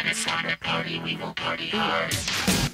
When it's time to party, we will party hard.